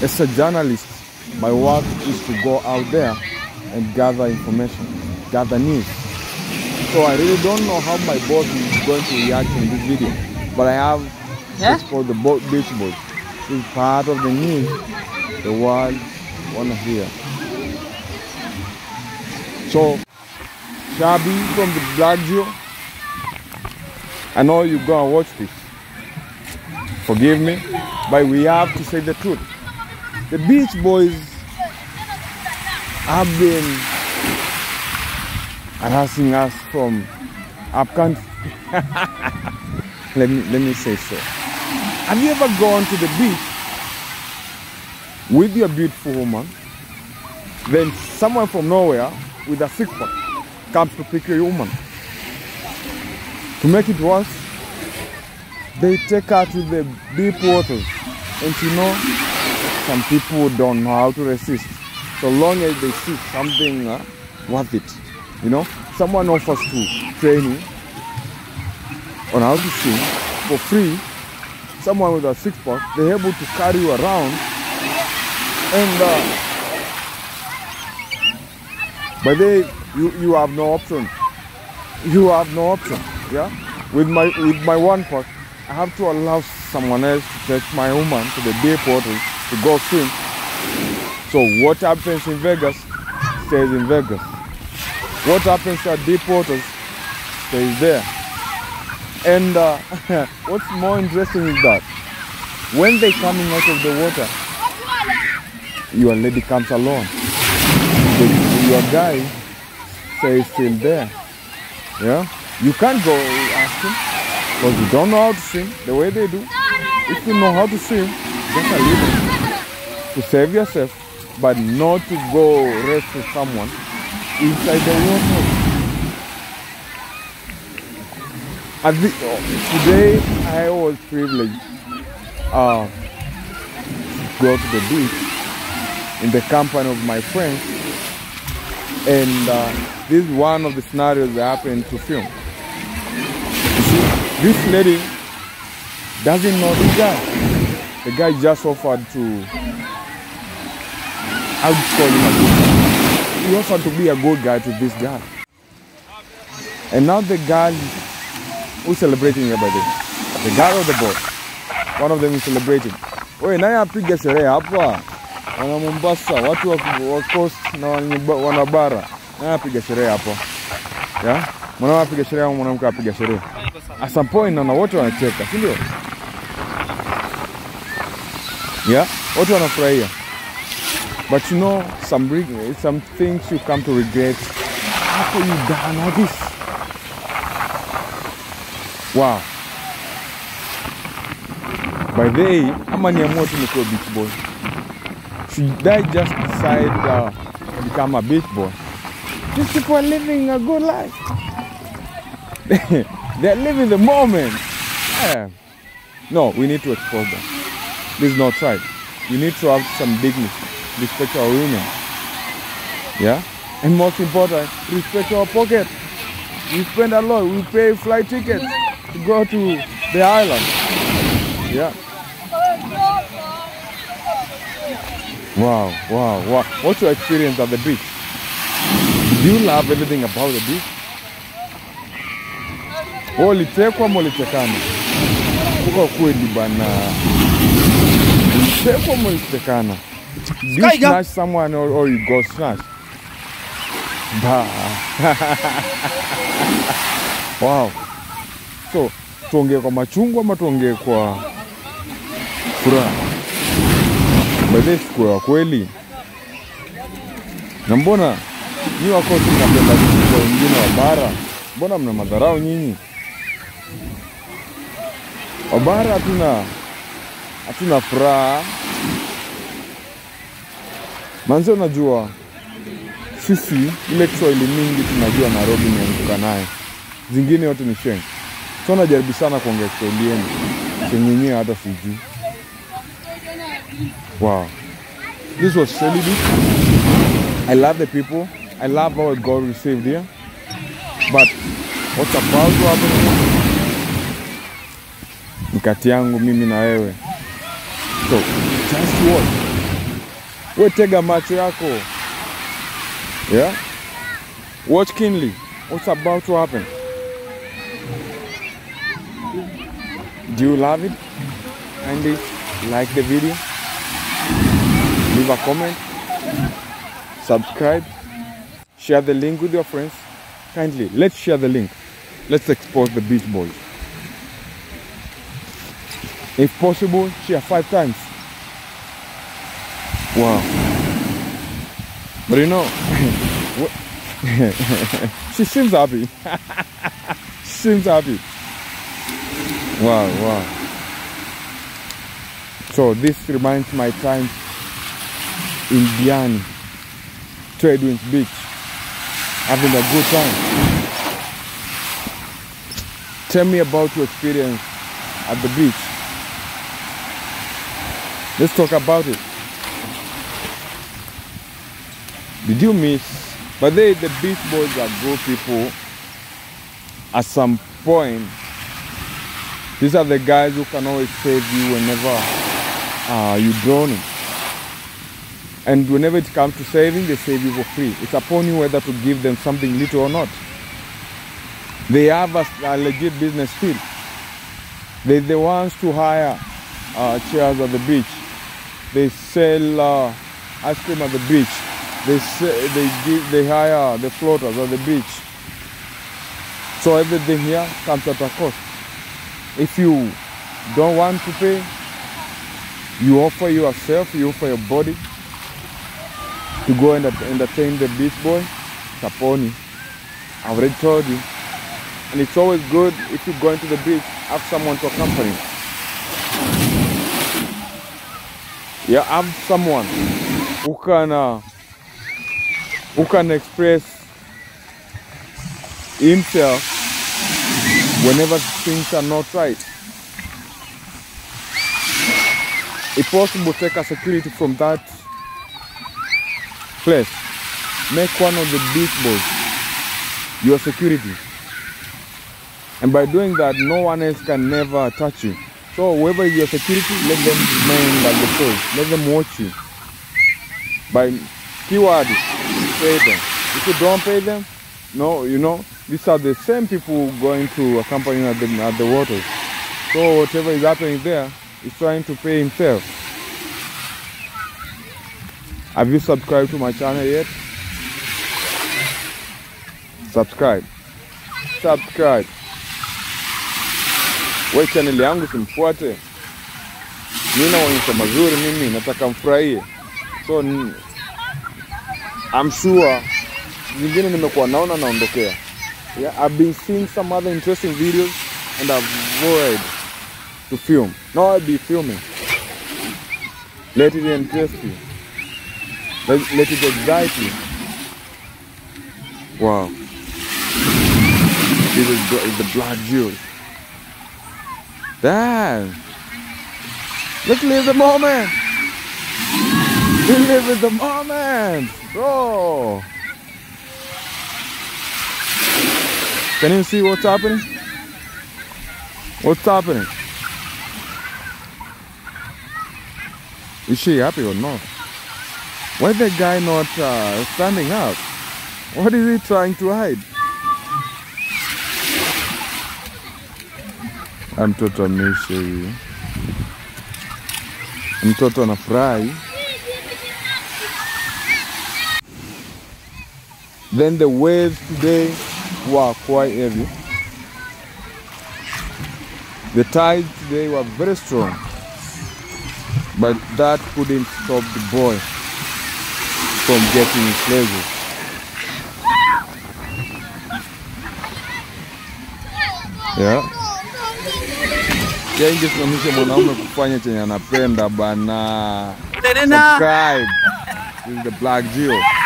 As a journalist, my work is to go out there and gather information, gather news. So I really don't know how my boss is going to react in this video, but I have Yeah? for the boat beach boys. It's part of the news the world wanna hear. So, Shabi from the Black Geo, I know you go and watch this. Forgive me, but we have to say the truth. The Beach Boys have been harassing us from up country. let me let me say so. Have you ever gone to the beach with your beautiful woman? Then someone from nowhere with a six pack comes to pick your woman. To make it worse, they take her to the deep waters. And you know, some people don't know how to resist. So long as they see something uh, worth it, you know, someone offers to train you on how to swim for free. Someone with a six pack, they're able to carry you around and uh, but they you, you have no option. You have no option. Yeah? With my with my one pack, I have to allow someone else to take my woman to the waters to go swim. So what happens in Vegas stays in Vegas. What happens at deep waters stays there. And uh, what's more interesting is that when they're coming out of the water, your lady comes alone. The, your guy stays still there. Yeah? You can't go ask him because you don't know how to swim the way they do. If you know how to swim, just a little to save yourself, but not to go rescue someone inside the water. At the, today, I was privileged uh, to go to the beach in the company of my friends, and uh, this is one of the scenarios that happened to film. You see, this lady doesn't know the guy. The guy just offered to, I would call him a good guy. He offered to be a good guy to this guy. And now the girl who's celebrating here by the? The girl or the boy? One of them is celebrating. Wewe nani apiga sherehe hapa? Wana Mombasa, watu wa, coast na wana- wana bara. Nani apiga sherehe hapa? Ya? Mwanaume apiga sherehe au mwanamke apiga sherehe? At some point naona wote wanacheka, si ndio? Yeah, wote wanafurahia. But you know, some some things you come to regret after you done all this. Wow. By the way, niamua tu nikuwe beach boy. Should I just decide uh, to become a beach boy? These people are living a good life. They're living the moment. Yeah. No, we need to expose them. This is not right. We need to have some dignity, respect our women. Yeah? And most important, respect our pocket. We spend a lot. We pay flight tickets to go to the island. Yeah. Wow, wow, wow. What's your experience at the beach? Do you love everything about the beach? Wewe ulitekwa ama ulitekana? Kuka kweli bana. Ulitekwa ama ulitekana? Do you Sky, smash snatch someone or, or you go snatch? Bah. wow. So, tuongee kwa machungwa ama tuongee kwa furaha? Baadaye siku ya kweli. Na mbona nyi wakosi mnapenda kwa wengine wa bara? Mbona mna madharau nyinyi? Wabara hatuna hatuna furaha. Manze, unajua sisi ile Kiswahili mingi tunajua Nairobi nianguka naye, zingine yote ni sheng. So najaribu sana kuongea Kiswahili yenu chenye yenyewe hata sijui. Wow, this was deep. I love the people. I love how God received here. But what's about to happen ni kati yangu mimi na wewe. So just watch. We tega macho yako. Yeah? Watch keenly. What's about to happen? Do you love it? Kindly like the video. Leave a comment. Subscribe. Share the link with your friends. Kindly, let's share the link. Let's expose the Beach Boys. If possible, share five times. Wow. But you know, she seems happy. she seems happy. Wow, wow. So this reminds my time in Diani, Tradewinds Beach, having a good time. Tell me about your experience at the beach. Let's talk about it. Did you miss? But they, the beach boys are good people. At some point, these are the guys who can always save you whenever uh, you're drowning. And whenever it comes to saving, they save you for free. It's upon you whether to give them something little or not. They have a, a legit business still. They're the ones to hire uh, chairs at the beach. They sell uh, ice cream at the beach. They they give they hire the floaters at the beach. So everything here comes at a cost. If you don't want to pay, you offer yourself, you offer your body to go and entertain the beach boy. You. I've already told you. And it's always good if you're going to the beach, have someone to accompany. Yeah, have someone who can uh, who can express himself whenever things are not right. If possible, take a security from that place. Make one of the big boys your security. And by doing that, no one else can never touch you. So whoever is your security, let them remain like the toys. Let them watch you. By pay them. If you don't pay them, no, you know, these are the same people going to accompany at the, at the waters. So whatever is happening there, he's trying to pay himself. Have you subscribed to my channel yet? Subscribe. Subscribe. We channel yangu simfuate. Mimi naonyesha mazuri, mimi nataka mfurahie. So I'm sure zingine nimekuwa naona naondokea. Yeah, I've been seeing some other interesting videos and I've avoid to film. Now I'll be filming. Let it interest you. Let, let it excite you. Wow. This is the, blood jewel. Damn. Let's live the moment. We live in the moment, bro. Can you see what's happening? What's happening? Is she happy or not? Why is the guy not uh, standing up? What is he trying to hide? Ah, Mtoto ameisha huyu. Mtoto anafurahi. Then the waves today were quite heavy. The tides today were very strong. But that couldn't stop the boy from getting his pleasure. Yeah. Ya ingesimamisha mwanaume kufanya chenye anapenda bana. Subscribe. This is the Black Geo.